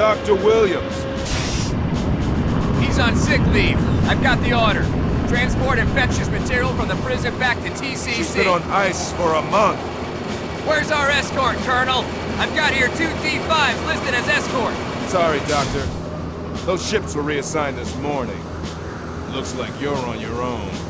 Dr. Williams? He's on sick leave. I've got the order. Transport infectious material from the prison back to TCC. She's been on ice for a month. Where's our escort, Colonel? I've got here two D5s listed as escort. Sorry, Doctor. Those ships were reassigned this morning. Looks like you're on your own.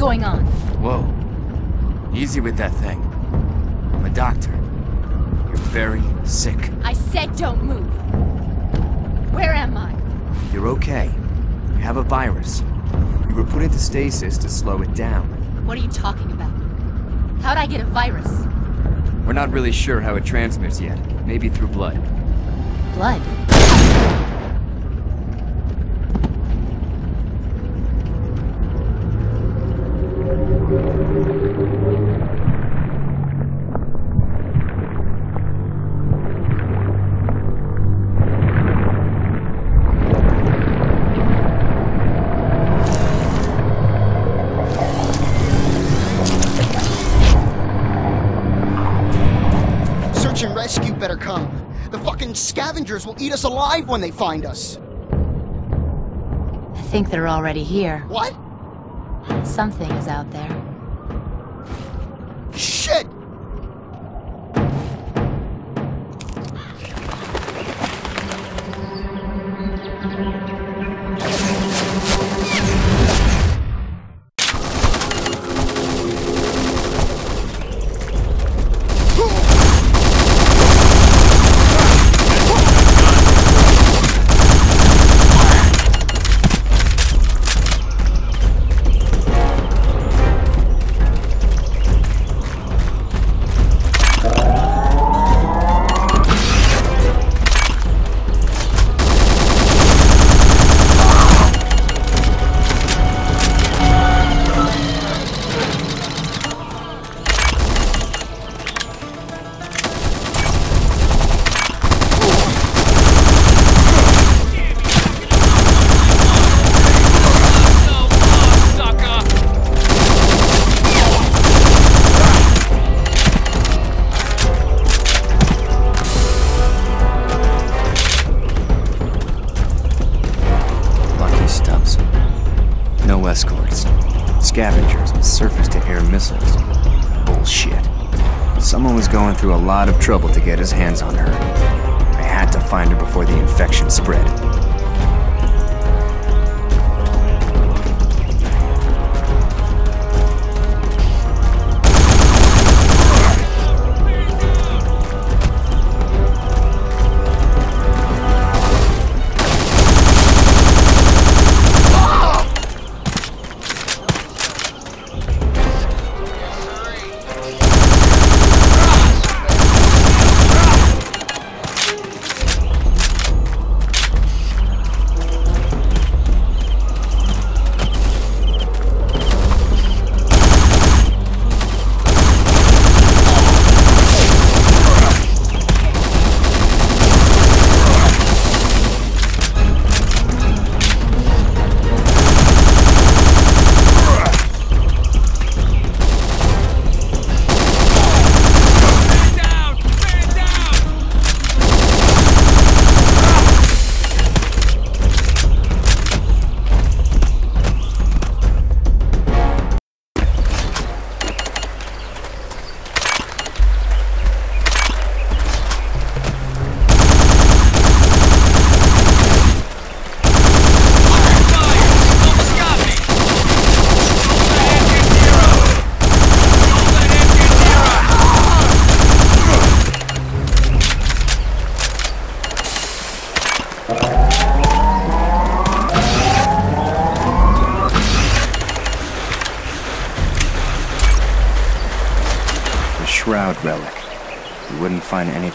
Going on? Whoa. Easy with that thing. I'm a doctor. You're very sick. I said don't move. Where am I? You're okay. You have a virus. You were put into stasis to slow it down. What are you talking about? How'd I get a virus? We're not really sure how it transmits yet. Maybe through blood. Blood. Eat us alive when they find us. I think they're already here. What? Something is out there.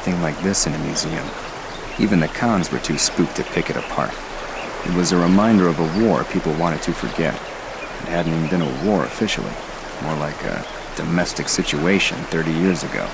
Anything like this in a museum. Even the cons were too spooked to pick it apart. It was a reminder of a war people wanted to forget. It hadn't even been a war officially, more like a domestic situation 30 years ago.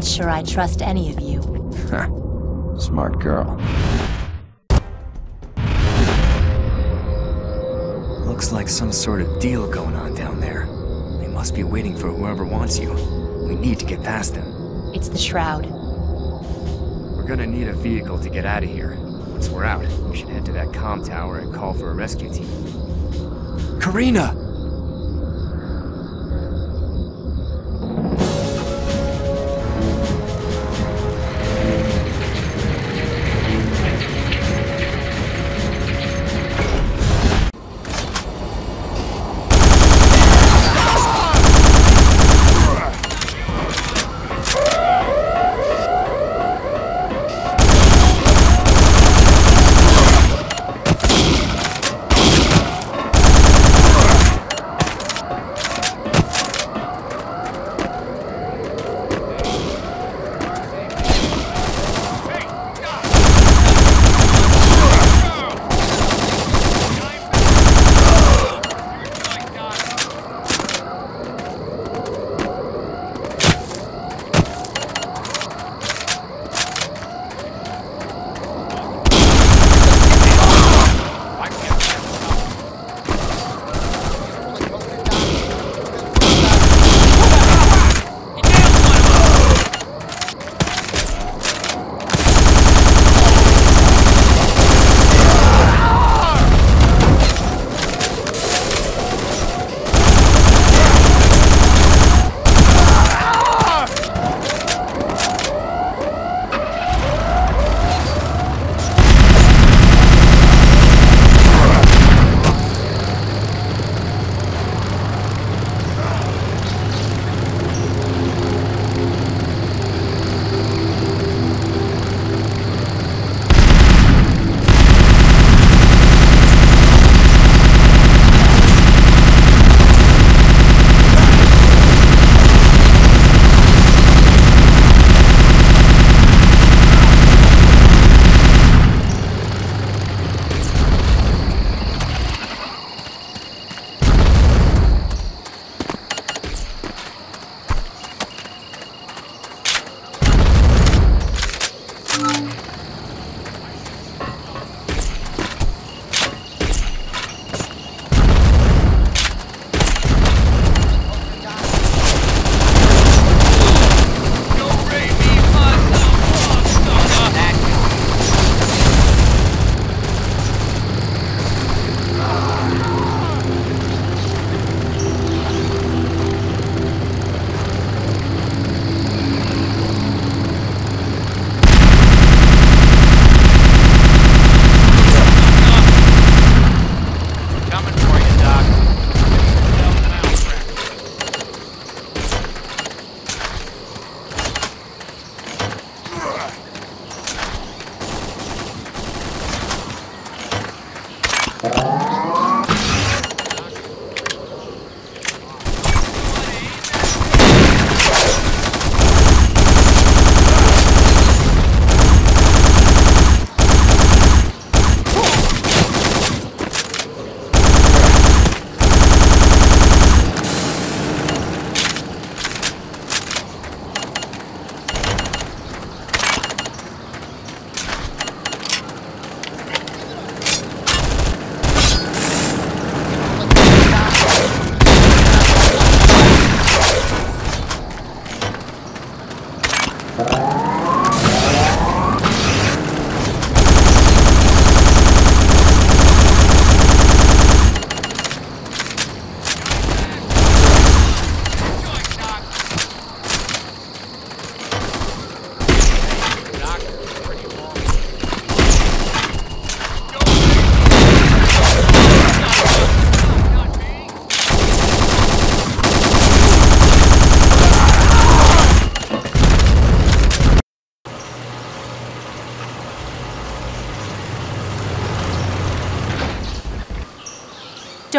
Not sure I trust any of you. Smart girl. Looks like some sort of deal going on down there. They must be waiting for whoever wants you. We need to get past them. It's the Shroud. We're gonna need a vehicle to get out of here. Once we're out, we should head to that comm tower and call for a rescue team. Karina!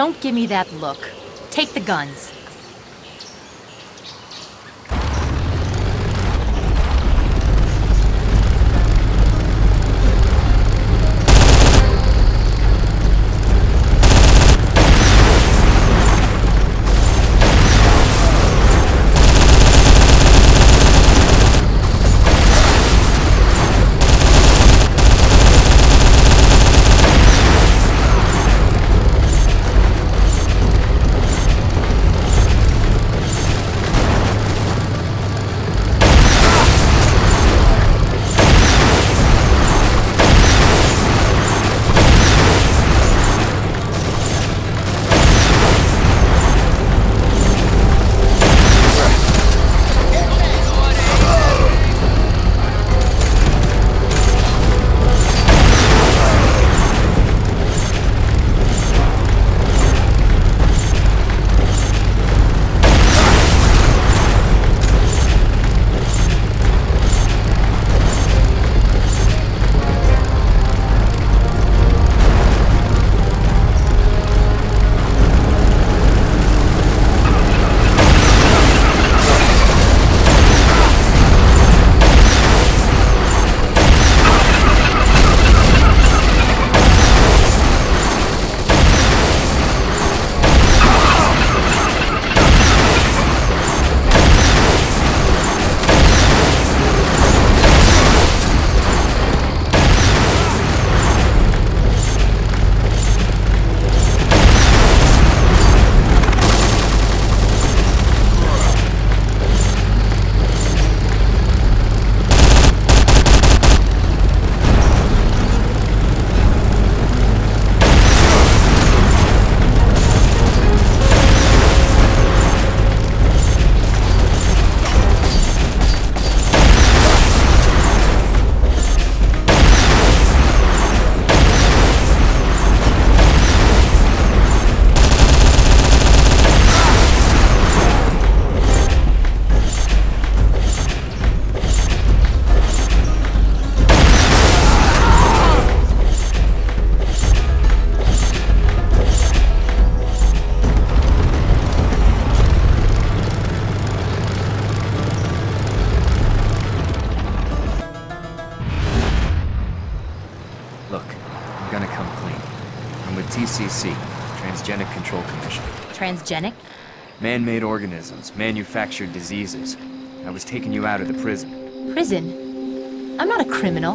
Don't give me that look. Take the guns. Transgenic? Man-made organisms, manufactured diseases. I was taking you out of the prison. Prison? I'm not a criminal.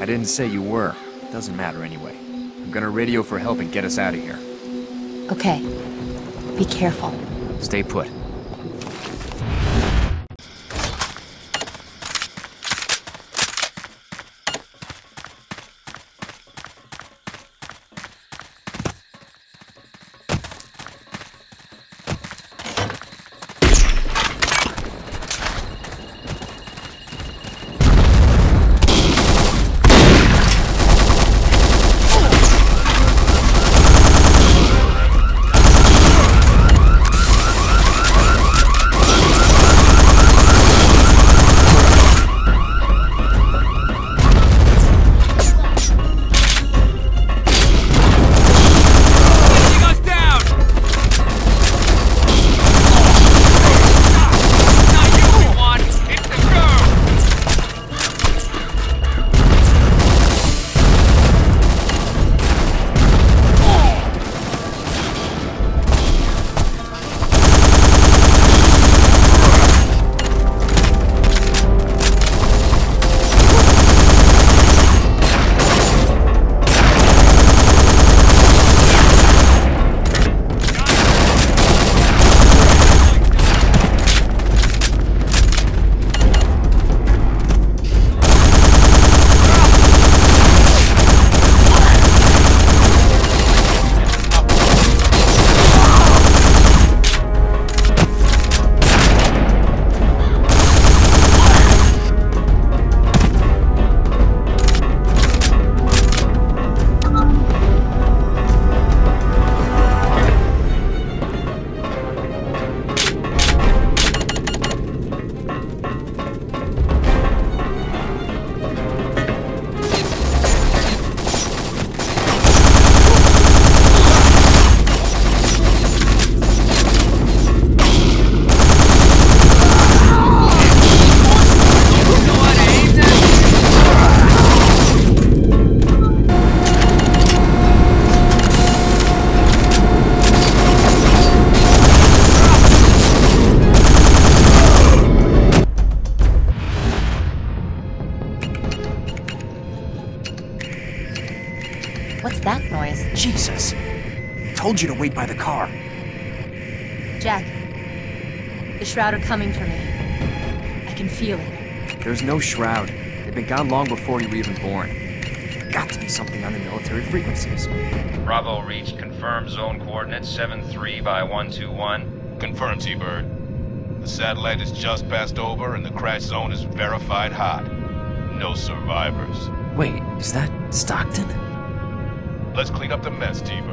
I didn't say you were. Doesn't matter anyway. I'm gonna radio for help and get us out of here. Okay. Be careful. Stay put. Told you to wait by the car. Jack. The Shroud are coming for me. I can feel it. There's no shroud. They've been gone long before you were even born. Got to be something on the military frequencies. Bravo reached confirmed zone coordinates 73 by 121. Confirm, T-Bird. The satellite has just passed over and the crash zone is verified hot. No survivors. Wait, is that Stockton? Let's clean up the mess, T-Bird.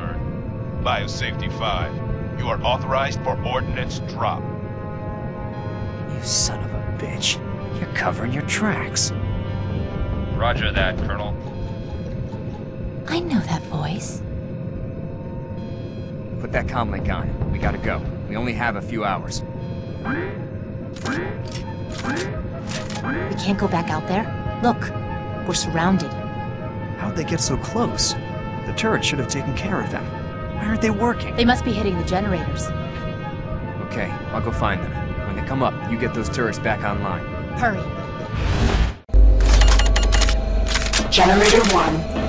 Biosafety 5. You are authorized for ordnance drop. You son of a bitch. You're covering your tracks. Roger that, Colonel. I know that voice. Put that comlink on. We gotta go. We only have a few hours. We can't go back out there. Look, we're surrounded. How'd they get so close? The turret should have taken care of them. Why aren't they working? They must be hitting the generators. Okay, I'll go find them. When they come up, you get those turrets back online. Hurry. Generator 1.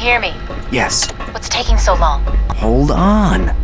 Hear me? Yes. What's taking so long? Hold on.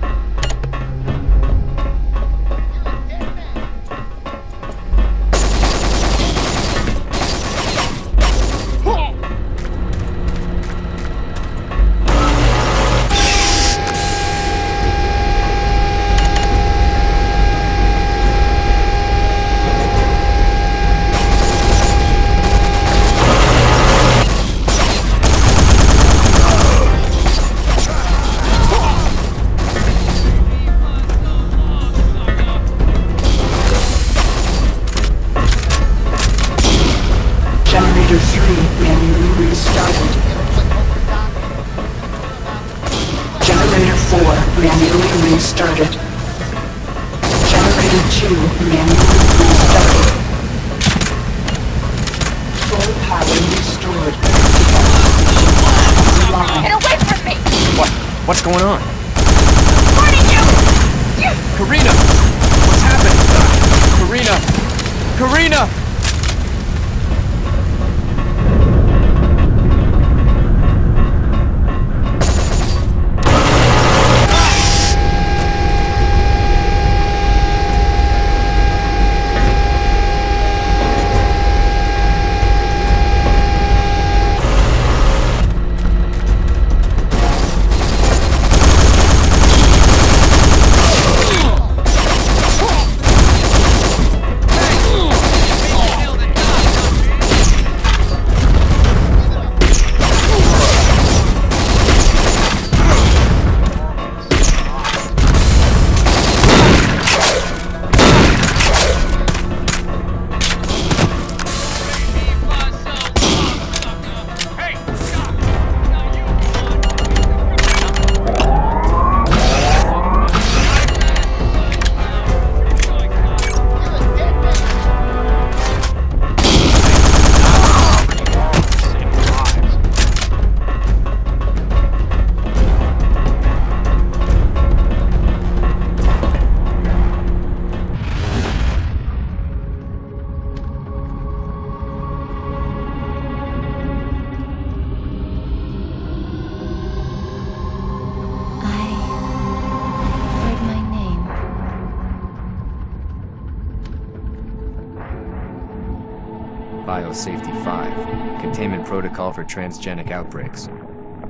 Transgenic outbreaks.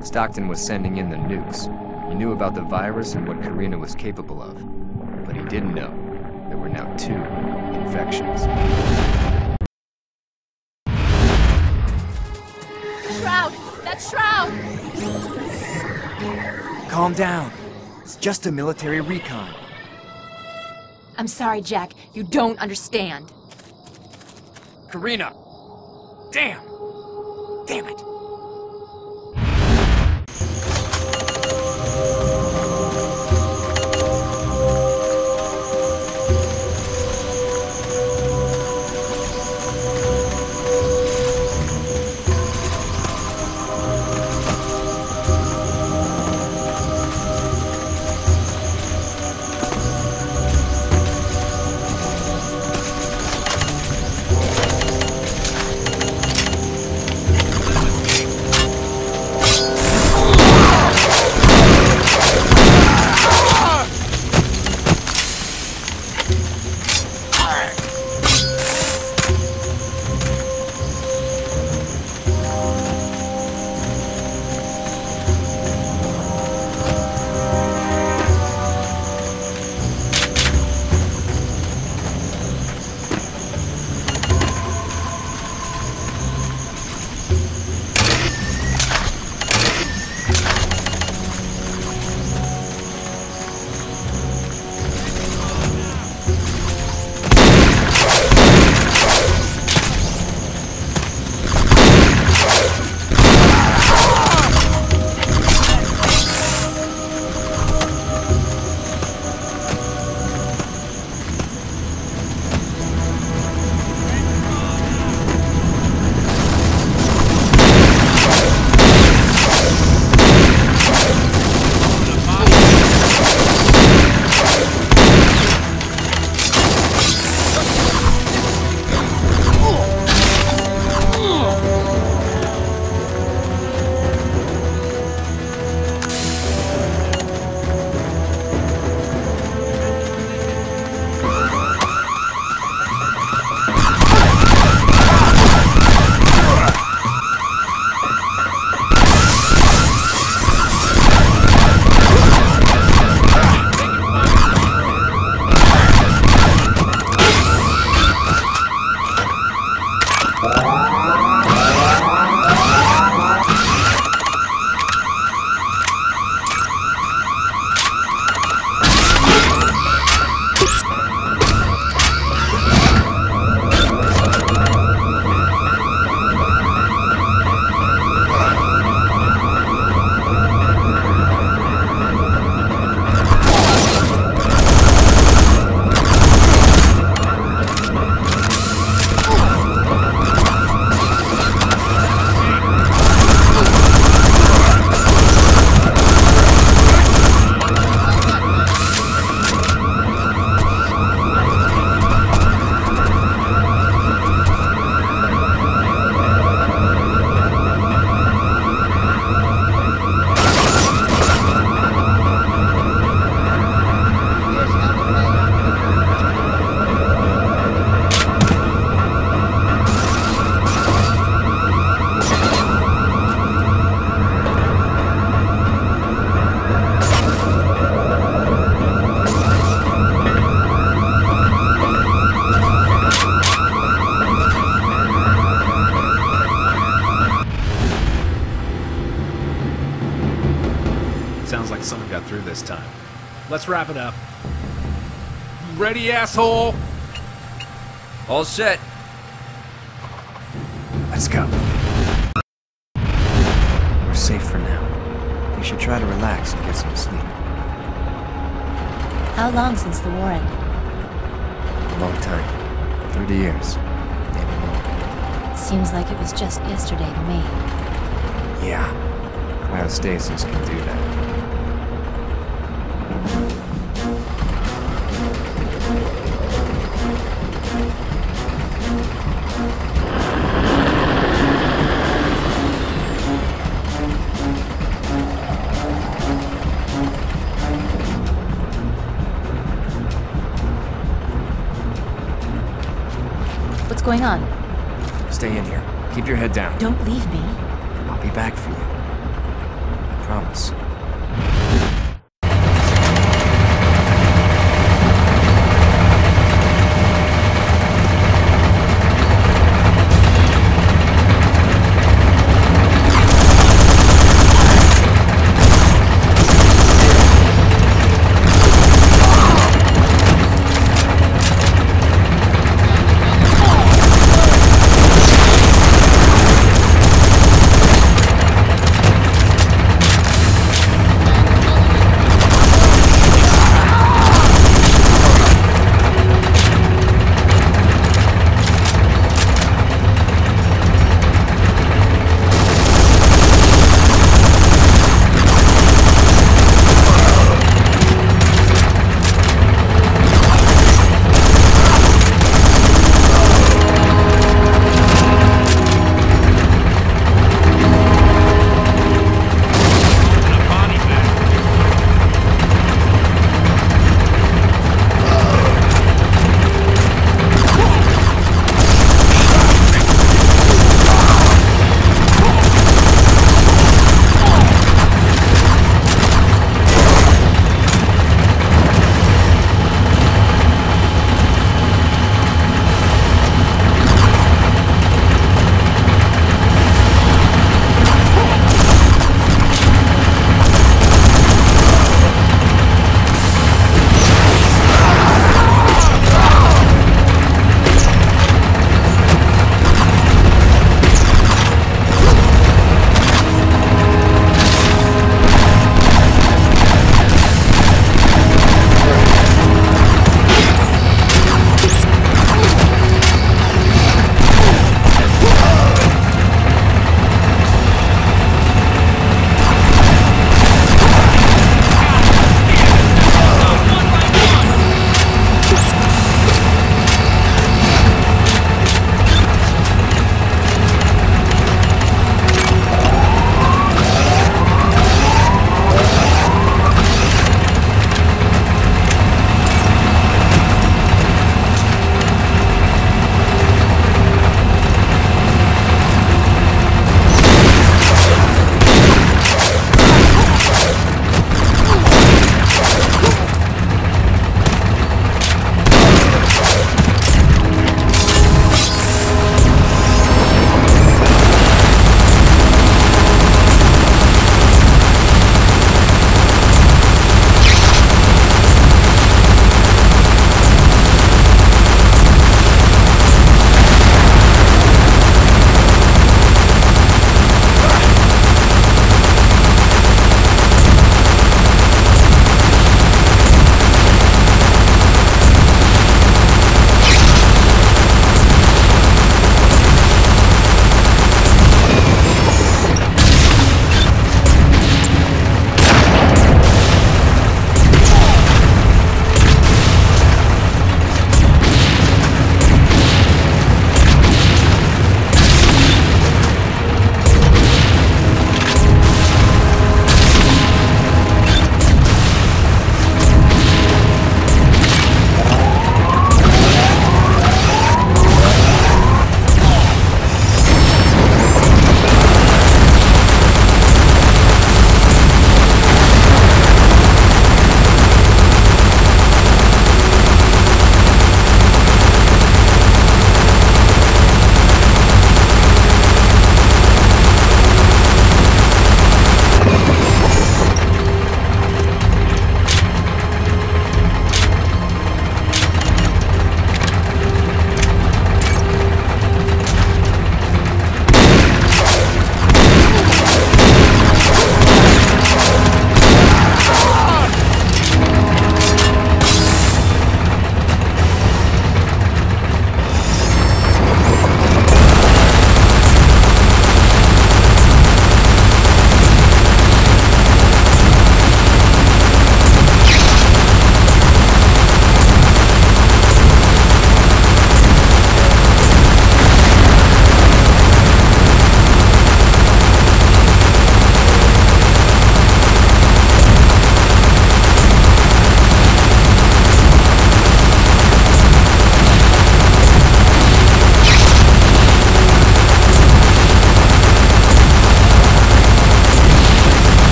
Stockton was sending in the nukes. He knew about the virus and what Karina was capable of. But he didn't know there were now two infections. Shroud! That's Shroud! Calm down. It's just a military recon. I'm sorry, Jack. You don't understand. Karina! Damn! Damn it! Let's wrap it up. Ready, asshole? All set. Let's go. We're safe for now. You should try to relax and get some sleep. How long since the war ended? A long time. 30 years. Maybe more. Seems like it was just yesterday to me. Yeah. Cryostasis can do that. Your head down. Don't leave me.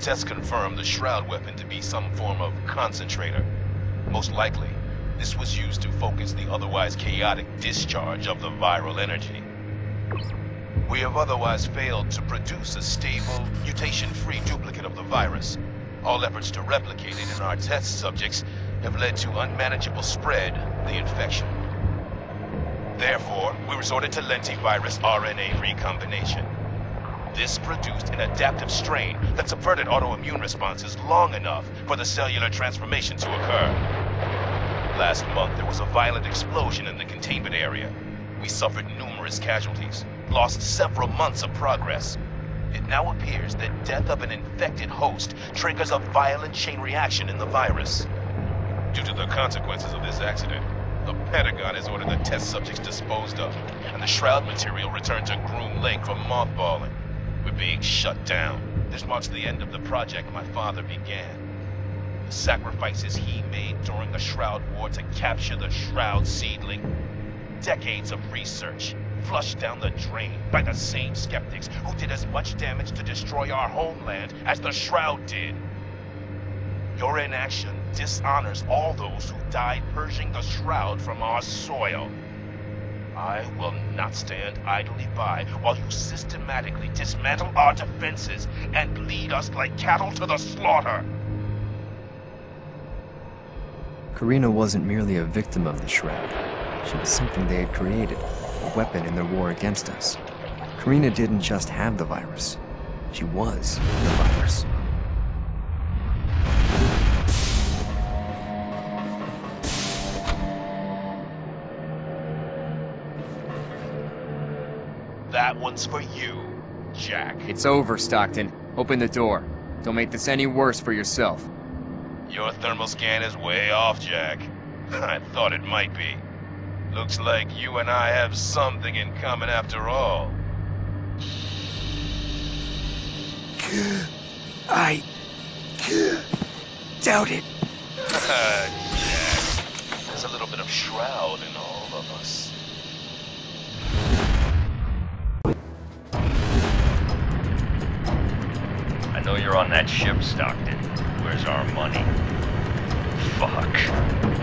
Tests confirm the Shroud weapon to be some form of concentrator. Most likely, this was used to focus the otherwise chaotic discharge of the viral energy. We have otherwise failed to produce a stable, mutation-free duplicate of the virus. All efforts to replicate it in our test subjects have led to unmanageable spread of the infection. Therefore, we resorted to lentivirus RNA recombination. This produced an adaptive strain that subverted autoimmune responses long enough for the cellular transformation to occur. Last month, there was a violent explosion in the containment area. We suffered numerous casualties, lost several months of progress. It now appears that death of an infected host triggers a violent chain reaction in the virus. Due to the consequences of this accident, the Pentagon has ordered the test subjects disposed of, and the shroud material returned to Groom Lake for mothballing. We're being shut down. This marks the end of the project my father began. The sacrifices he made during the Shroud War to capture the Shroud seedling. Decades of research flushed down the drain by the same skeptics who did as much damage to destroy our homeland as the Shroud did. Your inaction dishonors all those who died purging the Shroud from our soil. I will not stand idly by while you systematically dismantle our defenses and lead us like cattle to the slaughter. Karina wasn't merely a victim of the Shroud. She was something they had created, a weapon in their war against us. Karina didn't just have the virus. She was the virus. One's for you, Jack. It's over, Stockton. Open the door. Don't make this any worse for yourself. Your thermal scan is way off, Jack. I thought it might be. Looks like you and I have something in common after all. I doubt it. Ah, Jack, there's a little bit of shroud in all of us. Know you're on that ship, Stockton. Where's our money? Fuck.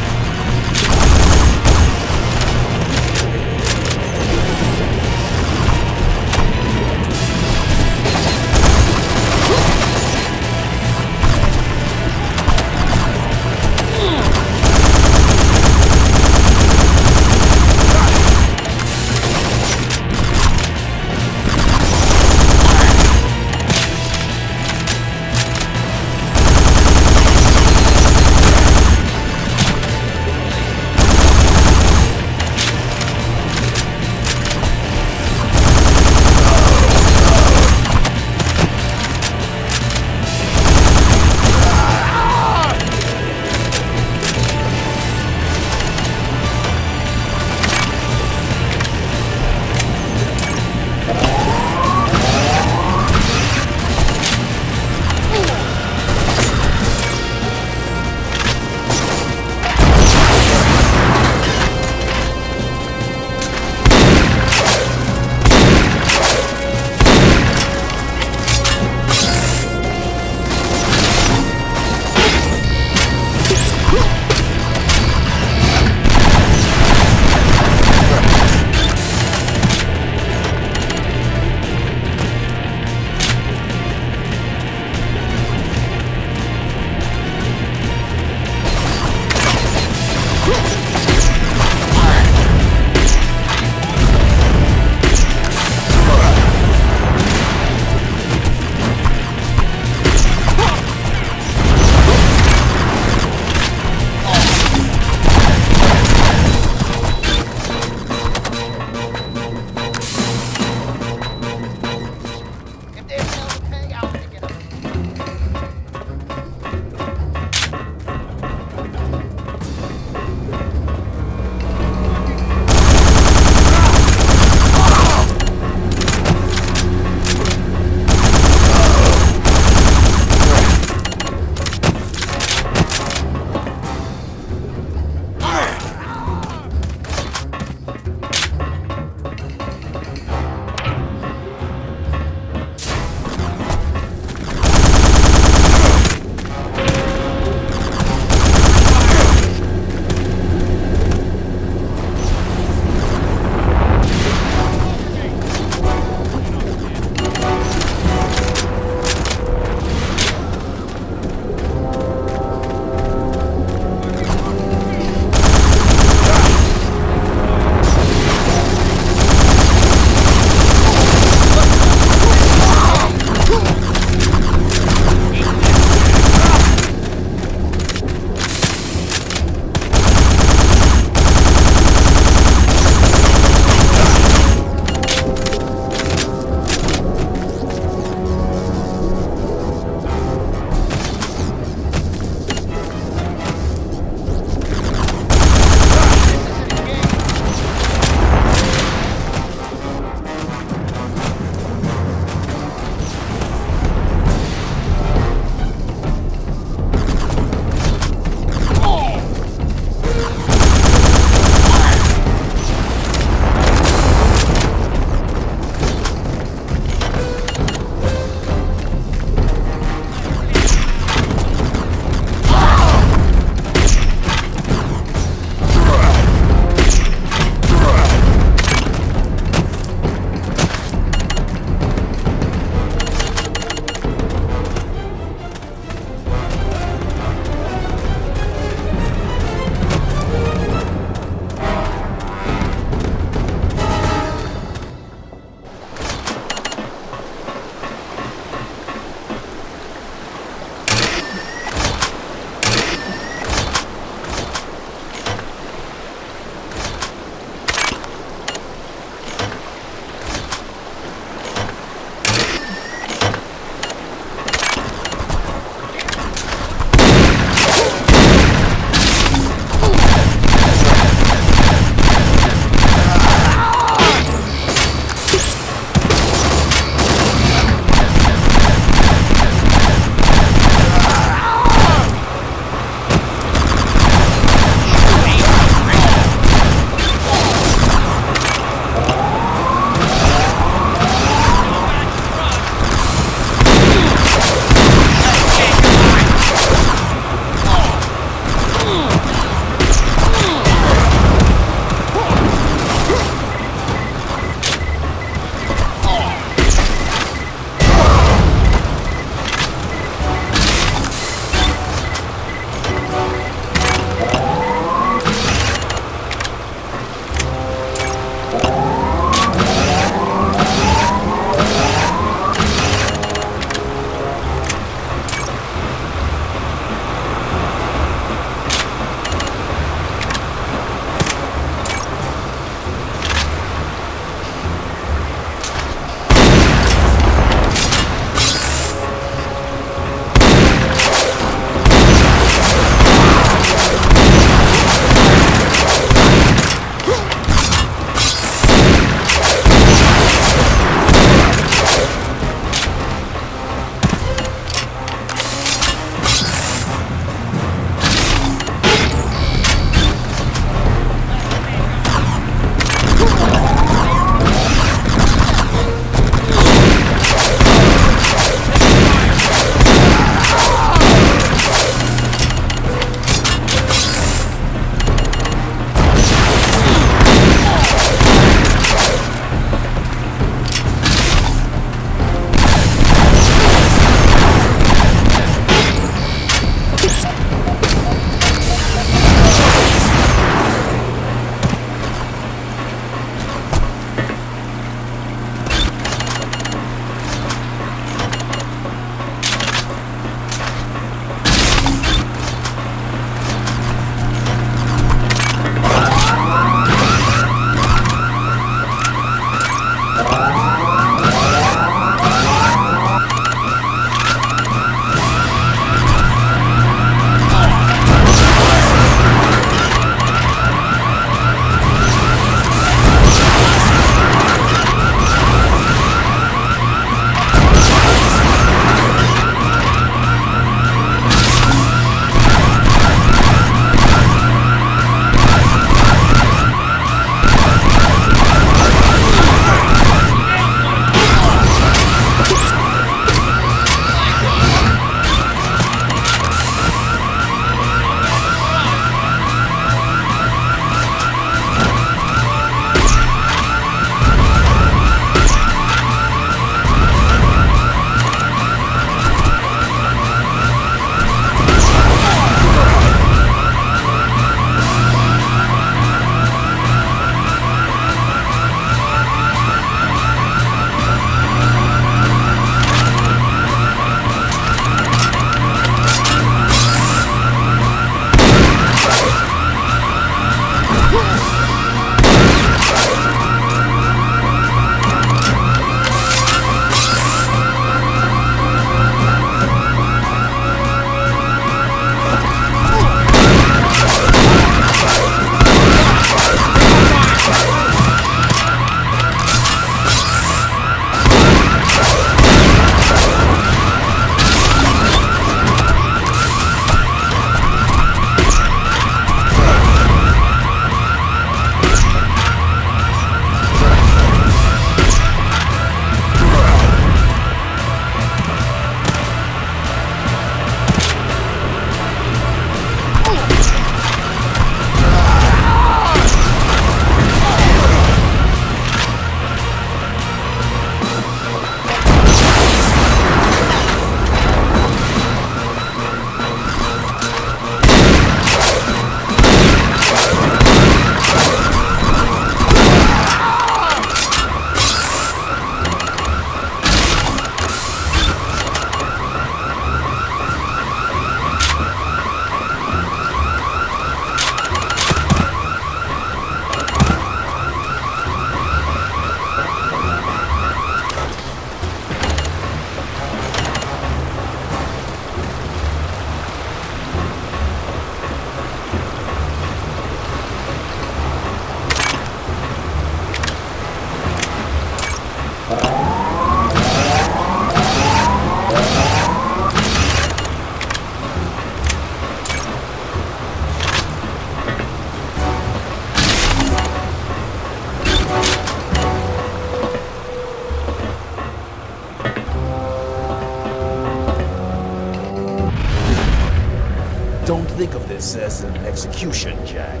process an execution, Jack.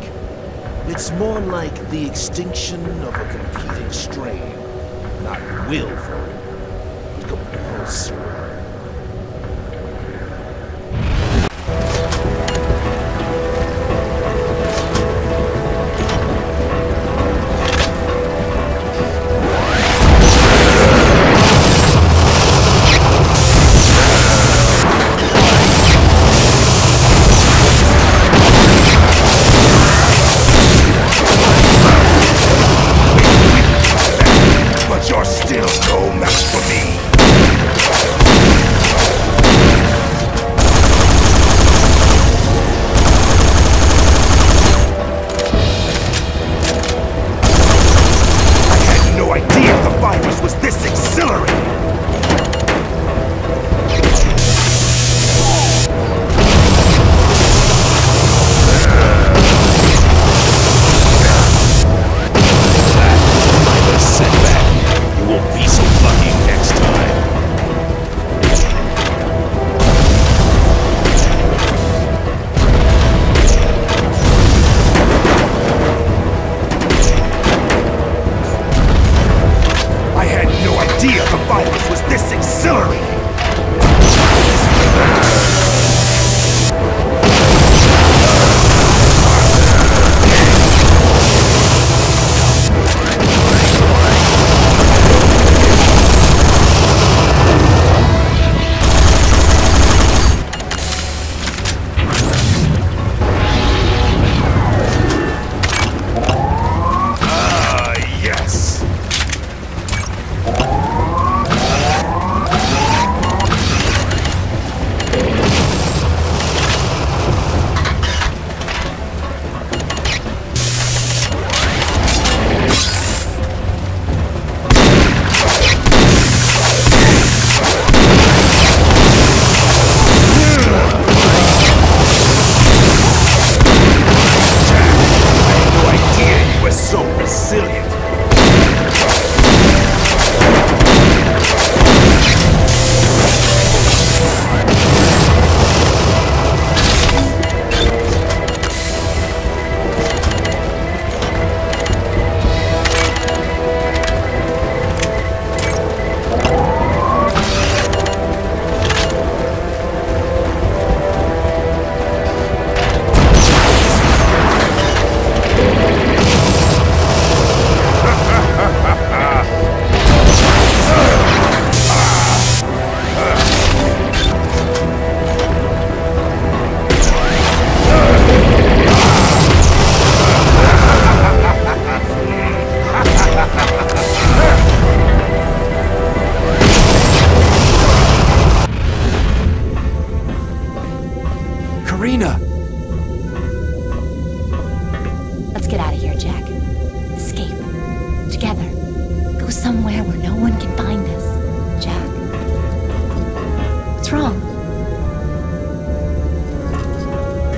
It's more like the extinction of a competing strain, not willful, but compulsory.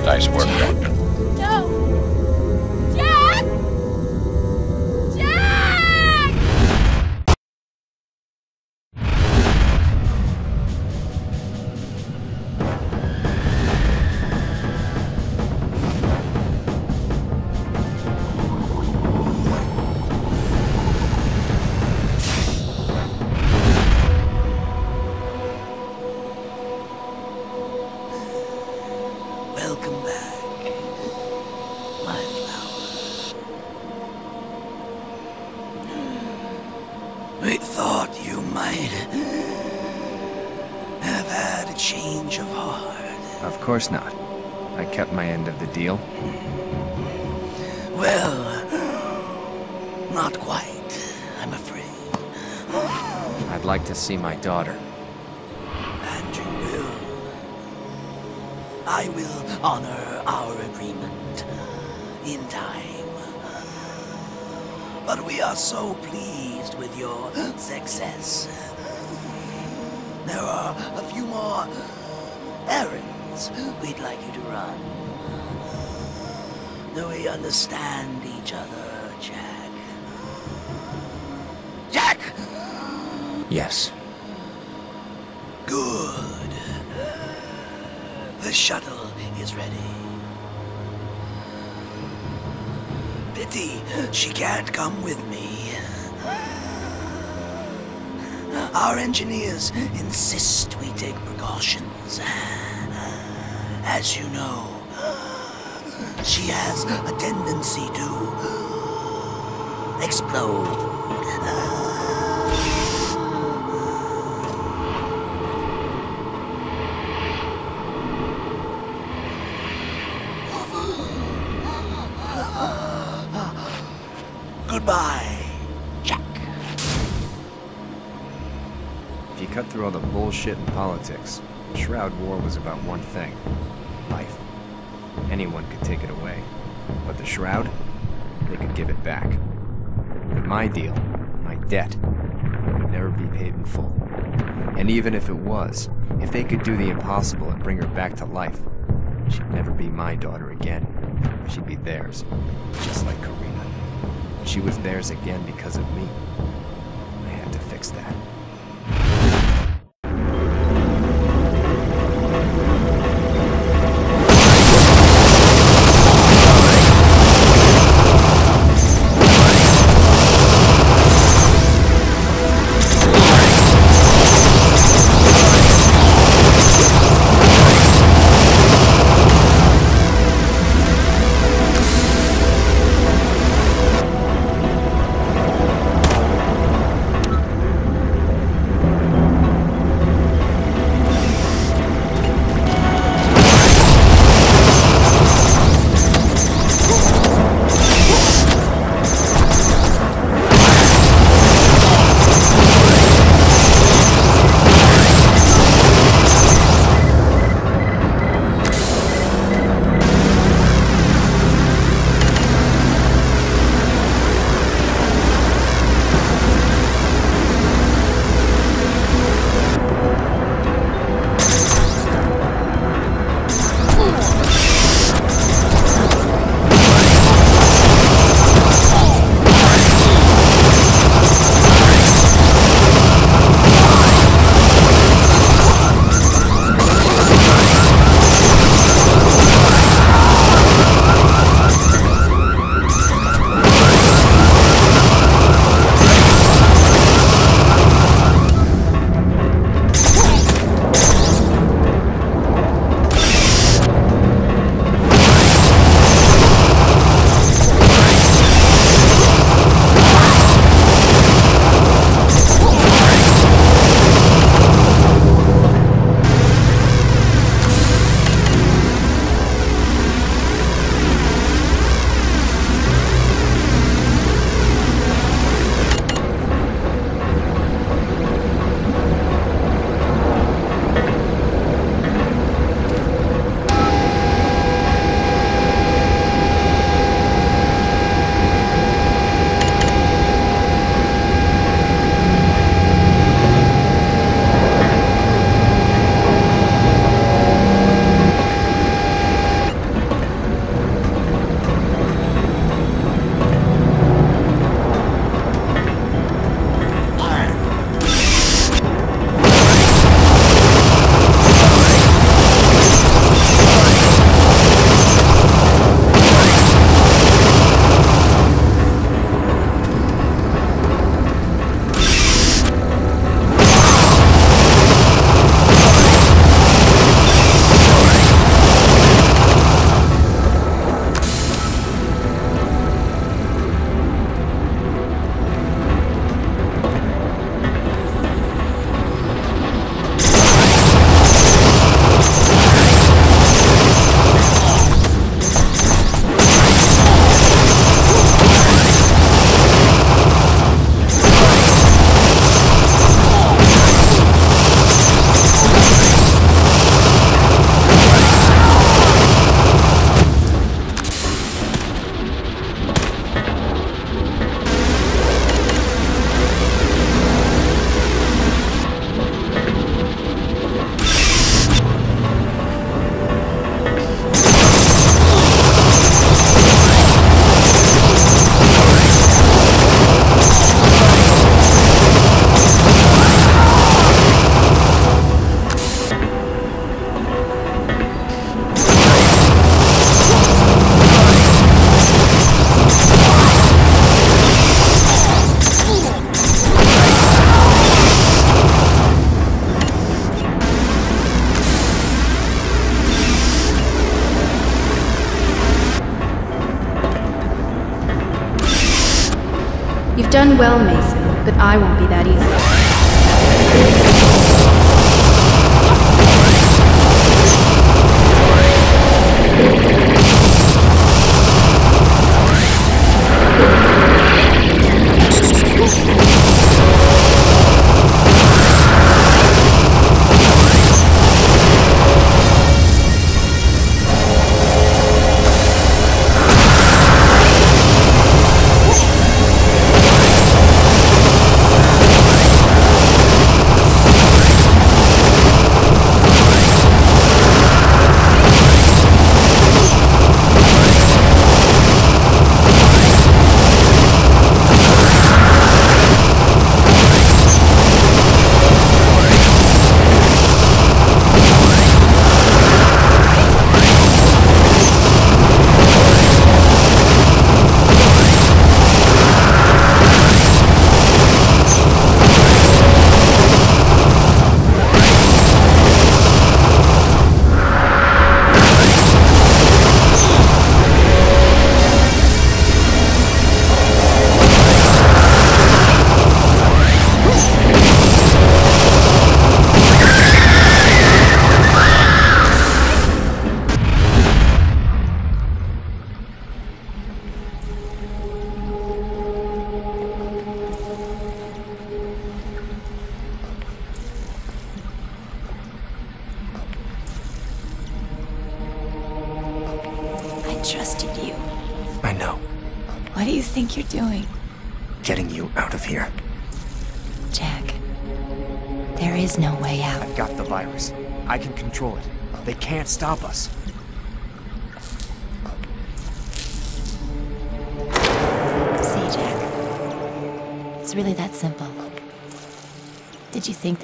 Nice work, Doctor. see my daughter. She can't come with me. Our engineers insist we take precautions. As you know, she has a tendency to explode. Bullshit and politics, the Shroud War was about one thing. Life. Anyone could take it away. But the Shroud? They could give it back. But my deal, my debt, would never be paid in full. And even if it was, if they could do the impossible and bring her back to life, she'd never be my daughter again. She'd be theirs, just like Karina. She was theirs again because of me. I had to fix that. Done well, Mason, but I won't be that easy. I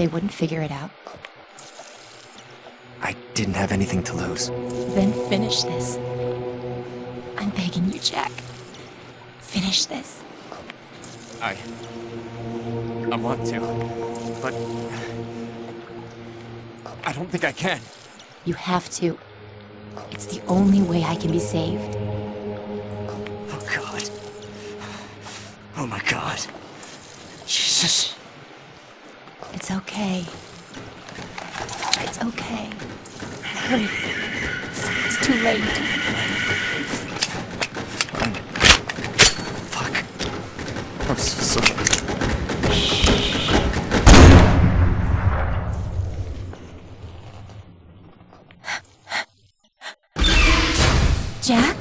they wouldn't figure it out? I didn't have anything to lose. Then finish this. I'm begging you, Jack. Finish this. I... I want to, but... I don't think I can. You have to. It's the only way I can be saved. Oh, God. Oh, my God. Jesus. It's okay. It's okay. Hurry. It's too late. Fuck. I'm so sorry. Jack? Jack!